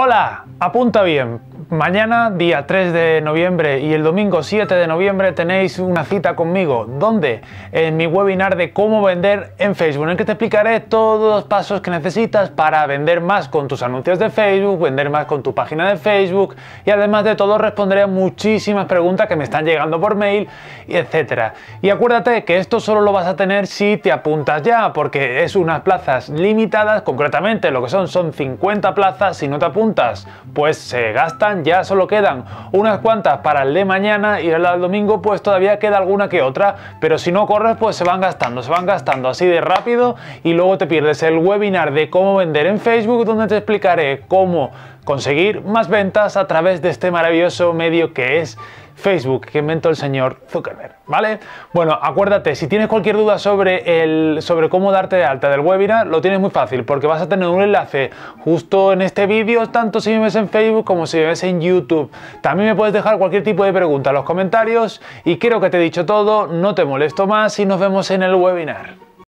Hola, apunta bien. Mañana, día 3 de noviembre y el domingo 7 de noviembre tenéis una cita conmigo. ¿Dónde? En mi webinar de cómo vender en Facebook, en el que te explicaré todos los pasos que necesitas para vender más con tus anuncios de Facebook, vender más con tu página de Facebook y además de todo responderé a muchísimas preguntas que me están llegando por mail, etc. Y acuérdate que esto solo lo vas a tener si te apuntas ya, porque es unas plazas limitadas, concretamente lo que son son 50 plazas, si no te apuntas pues se gastan ya solo quedan unas cuantas para el de mañana y el del domingo pues todavía queda alguna que otra, pero si no corres pues se van gastando, se van gastando así de rápido y luego te pierdes el webinar de cómo vender en Facebook donde te explicaré cómo conseguir más ventas a través de este maravilloso medio que es Facebook que inventó el señor Zuckerberg, ¿vale? Bueno, acuérdate, si tienes cualquier duda sobre, el, sobre cómo darte de alta del webinar, lo tienes muy fácil, porque vas a tener un enlace justo en este vídeo, tanto si me ves en Facebook como si me ves en YouTube. También me puedes dejar cualquier tipo de pregunta en los comentarios y creo que te he dicho todo, no te molesto más y nos vemos en el webinar.